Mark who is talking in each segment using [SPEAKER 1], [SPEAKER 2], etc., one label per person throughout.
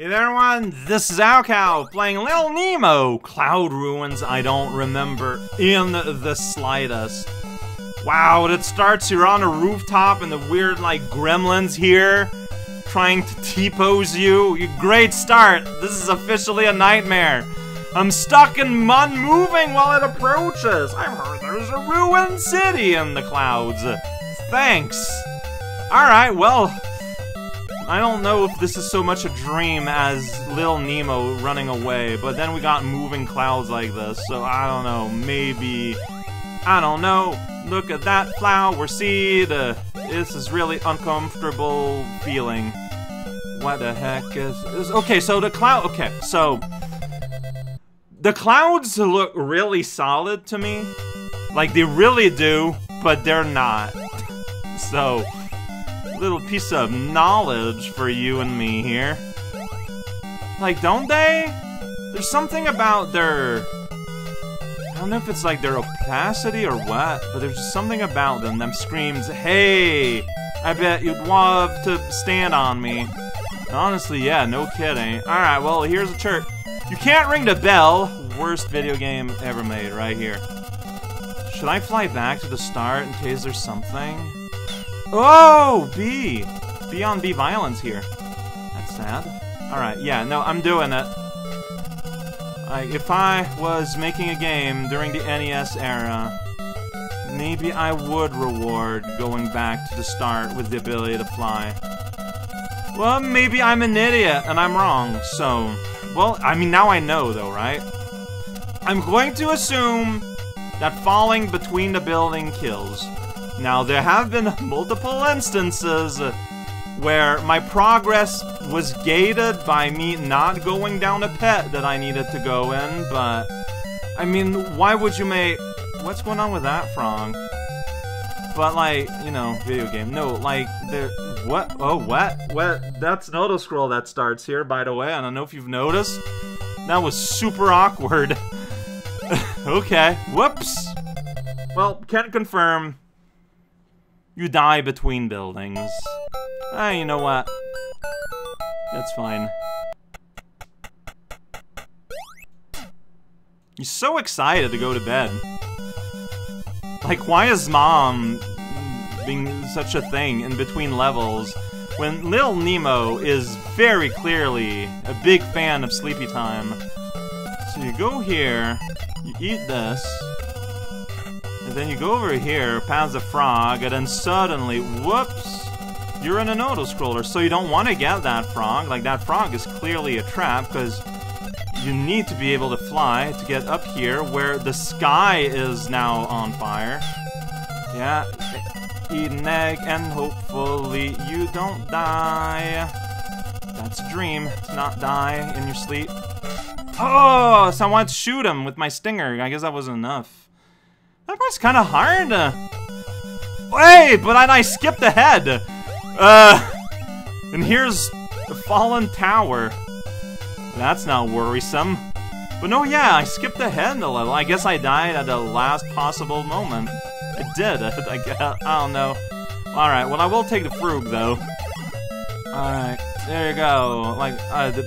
[SPEAKER 1] Hey there everyone, this is raocow playing Little Nemo. Cloud Ruins I don't remember in the slightest. Wow, it starts, you're on a rooftop and the weird like gremlins here trying to T-pose you. Great start, this is officially a nightmare. I'm stuck and unmoving while it approaches. I've heard there's a ruined city in the clouds. Thanks. Alright, well, I don't know if this is so much a dream as Lil Nemo running away, but then we got moving clouds like this, so I don't know, maybe... I don't know, look at that flower seed, uh, this is really uncomfortable feeling. What the heck is... is okay, so the cloud... okay, so... The clouds look really solid to me. Like, they really do, but they're not. so little piece of knowledge for you and me here. Like, don't they? There's something about their... I don't know if it's like their opacity or what, but there's something about them that screams, Hey! I bet you'd love to stand on me. Honestly, yeah, no kidding. Alright, well, here's a church. You can't ring the bell. Worst video game ever made, right here. Should I fly back to the start in case there's something? Oh, B! B on B violence here. That's sad. Alright, yeah, no, I'm doing it. Like, if I was making a game during the NES era, maybe I would reward going back to the start with the ability to fly. Well, maybe I'm an idiot and I'm wrong, so... Well, I mean, now I know, though, right? I'm going to assume that falling between the building kills. Now, there have been multiple instances where my progress was gated by me not going down a pit that I needed to go in, but... I mean, why would you make... What's going on with that frog? But, like, you know, video game. No, like, there... What? Oh, what? What? That's an auto scroll that starts here, by the way. I don't know if you've noticed. That was super awkward. okay. Whoops. Well, can't confirm. You die between buildings. Ah, you know what? That's fine. He's so excited to go to bed. Like, why is mom being such a thing in between levels when Lil Nemo is very clearly a big fan of sleepy time? So you go here, you eat this, and then you go over here, past the frog, and then suddenly, whoops, you're in an auto-scroller. So you don't want to get that frog. Like, that frog is clearly a trap, because you need to be able to fly to get up here, where the sky is now on fire. Yeah, eat an egg, and hopefully you don't die. That's a dream, to not die in your sleep. Oh, so I wanted to shoot him with my stinger. I guess that wasn't enough. That part's kind of hard. Wait, but I, I skipped ahead. Uh, and here's the fallen tower. That's not worrisome. But no, yeah, I skipped ahead a little. I guess I died at the last possible moment. I did. I, guess, I don't know. Alright, well, I will take the frug, though. Alright, there you go. Like, uh, the,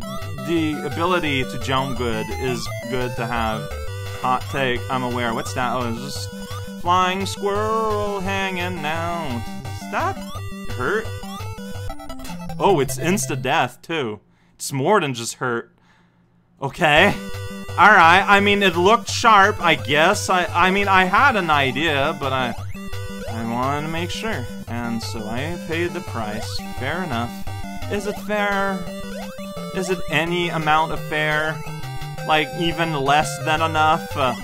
[SPEAKER 1] the ability to jump good is good to have. Hot take, I'm aware. What's that? Oh, it's just flying squirrel hanging out. Does that hurt? Oh, it's insta-death, too. It's more than just hurt. Okay. Alright, I mean, it looked sharp, I guess. I, I mean, I had an idea, but I... I wanted to make sure. And so I paid the price. Fair enough. Is it fair? Is it any amount of fair? Like even less than enough. Uh,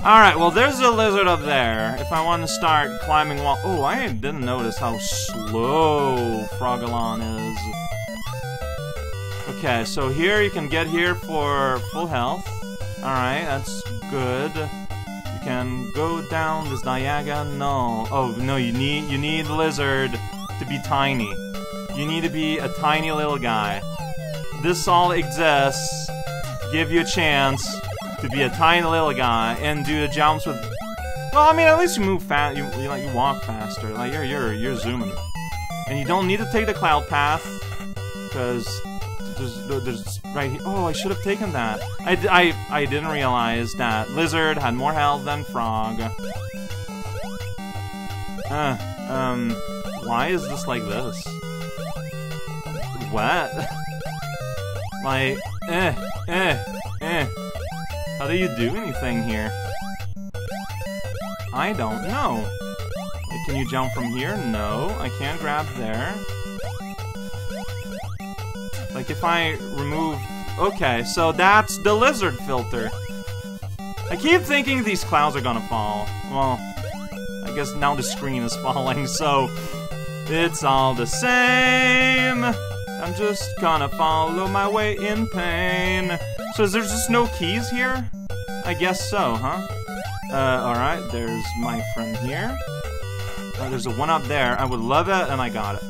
[SPEAKER 1] Alright, well there's a lizard up there. If I want to start climbing wall- Oh, I didn't notice how slow Frogalon is. Okay, so here you can get here for full health. Alright, that's good. You can go down this diagonal. No. Oh, no, you need you need lizard to be tiny. You need to be a tiny little guy. This all exists give you a chance to be a tiny little guy and do the jumps with. Well, I mean, at least you move fast. You, you like you walk faster. Like you're you're you're zooming, and you don't need to take the cloud path because there's, there's right here. Oh, I should have taken that. I, I, I didn't realize that Lizard had more health than Frog. Uh, um, why is this like this? What? like, eh, eh, eh. How do you do anything here? I don't know. Can you jump from here? No, I can't grab there. Like if I remove... Okay, so that's the lizard filter. I keep thinking these clouds are gonna fall. Well, I guess now the screen is falling, so... It's all the same. I'm just gonna follow my way in pain. So is there just no keys here? I guess so, huh? Uh, alright, there's my friend here. Uh, there's a one up there. I would love it, and I got it.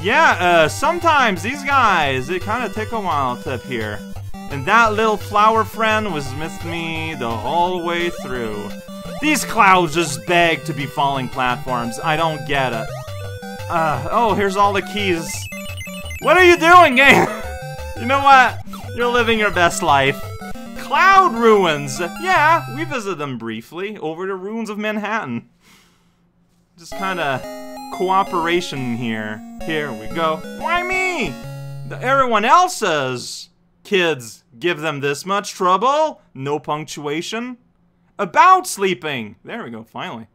[SPEAKER 1] Yeah, uh, sometimes these guys, it kind of take a while to appear. And that little flower friend was with me the whole way through. These clouds just beg to be falling platforms. I don't get it. Uh, oh, here's all the keys. What are you doing, game? you know what? You're living your best life. Cloud Ruins! Yeah, we visited them briefly over the ruins of Manhattan. Just kinda cooperation here. Here we go. Why me? Everyone else's kids give them this much trouble. No punctuation. About sleeping. There we go, finally.